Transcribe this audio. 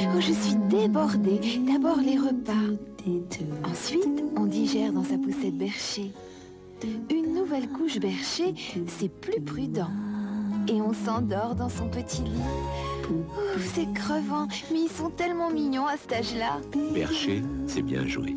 Oh, je suis débordée. D'abord les repas. Ensuite, on digère dans sa poussette berchée. Une nouvelle couche berchée, c'est plus prudent. Et on s'endort dans son petit lit. Oh, c'est crevant, mais ils sont tellement mignons à cet âge-là. Bercher, c'est bien joué.